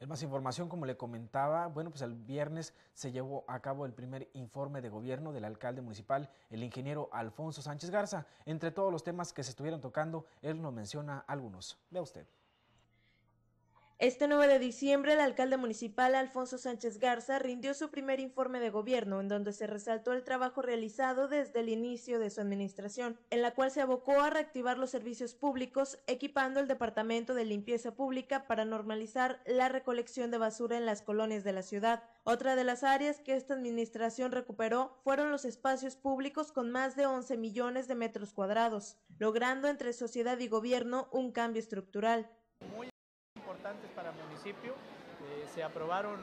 En más información, como le comentaba, bueno, pues el viernes se llevó a cabo el primer informe de gobierno del alcalde municipal, el ingeniero Alfonso Sánchez Garza. Entre todos los temas que se estuvieron tocando, él nos menciona algunos. Vea usted. Este 9 de diciembre, el alcalde municipal Alfonso Sánchez Garza rindió su primer informe de gobierno, en donde se resaltó el trabajo realizado desde el inicio de su administración, en la cual se abocó a reactivar los servicios públicos, equipando el Departamento de Limpieza Pública para normalizar la recolección de basura en las colonias de la ciudad. Otra de las áreas que esta administración recuperó fueron los espacios públicos con más de 11 millones de metros cuadrados, logrando entre sociedad y gobierno un cambio estructural para el municipio. Eh, se aprobaron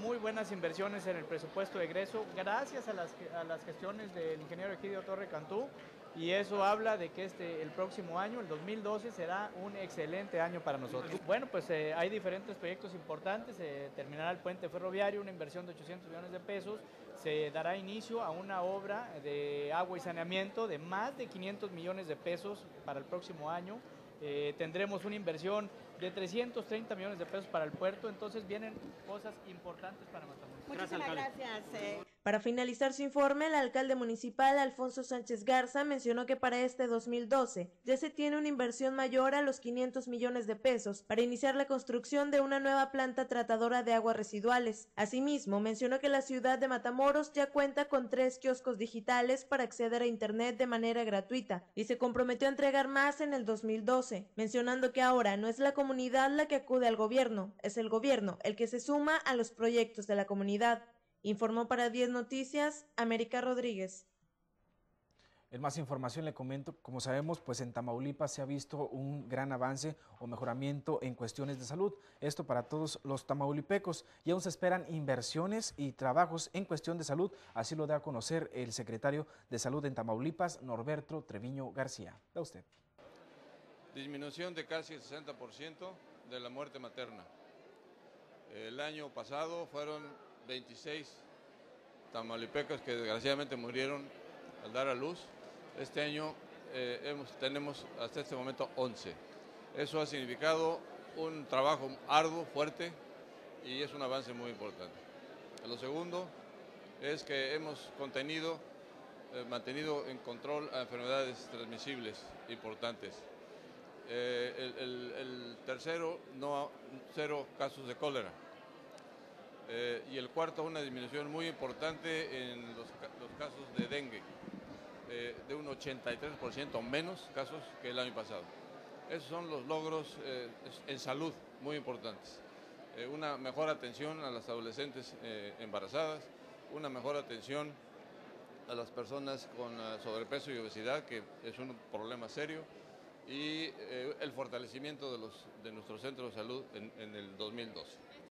muy buenas inversiones en el presupuesto de egreso gracias a las, a las gestiones del ingeniero Egidio Torre Cantú y eso habla de que este, el próximo año, el 2012, será un excelente año para nosotros. Bueno, pues eh, hay diferentes proyectos importantes, se terminará el puente ferroviario, una inversión de 800 millones de pesos, se dará inicio a una obra de agua y saneamiento de más de 500 millones de pesos para el próximo año, eh, tendremos una inversión de 330 millones de pesos para el puerto, entonces vienen cosas importantes para Matamoros. Muchísimas gracias. Eh. Para finalizar su informe, el alcalde municipal Alfonso Sánchez Garza mencionó que para este 2012 ya se tiene una inversión mayor a los 500 millones de pesos para iniciar la construcción de una nueva planta tratadora de aguas residuales. Asimismo, mencionó que la ciudad de Matamoros ya cuenta con tres kioscos digitales para acceder a Internet de manera gratuita y se comprometió a entregar más en el 2012, mencionando que ahora no es la comunidad la que acude al gobierno, es el gobierno el que se suma a los proyectos de la comunidad. Informó para 10 Noticias América Rodríguez. En más información le comento, como sabemos, pues en Tamaulipas se ha visto un gran avance o mejoramiento en cuestiones de salud. Esto para todos los tamaulipecos. Y aún se esperan inversiones y trabajos en cuestión de salud. Así lo da a conocer el secretario de Salud en Tamaulipas, Norberto Treviño García. Da usted. Disminución de casi el 60% de la muerte materna. El año pasado fueron 26 tamalipecas que desgraciadamente murieron al dar a luz. Este año eh, tenemos hasta este momento 11. Eso ha significado un trabajo arduo, fuerte y es un avance muy importante. Lo segundo es que hemos contenido, eh, mantenido en control a enfermedades transmisibles importantes. Eh, el, tercero, no, cero casos de cólera. Eh, y el cuarto, una disminución muy importante en los, casos de dengue, eh, de un 83% menos casos que el año pasado. Esos son los logros en salud muy importantes. una mejor atención a las adolescentes embarazadas, una mejor atención a las personas con sobrepeso y obesidad, que es un problema serio, y el fortalecimiento de, los, de nuestros centros de salud en, en el 2012.